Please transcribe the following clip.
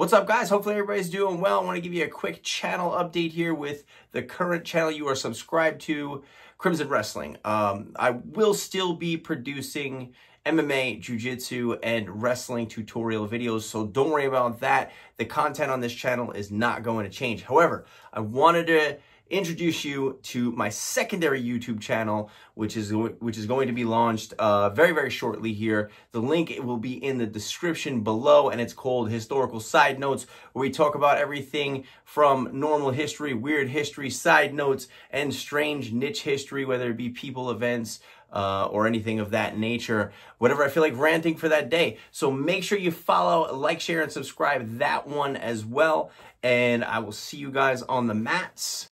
What's up guys? Hopefully everybody's doing well. I want to give you a quick channel update here with the current channel you are subscribed to, Crimson Wrestling. Um, I will still be producing MMA, Jiu-Jitsu, and wrestling tutorial videos, so don't worry about that. The content on this channel is not going to change. However, I wanted to introduce you to my secondary YouTube channel, which is which is going to be launched uh, very, very shortly here. The link will be in the description below, and it's called Historical Side Notes, where we talk about everything from normal history, weird history, side notes, and strange niche history, whether it be people, events, uh, or anything of that nature, whatever I feel like ranting for that day. So make sure you follow, like, share, and subscribe that one as well. And I will see you guys on the mats.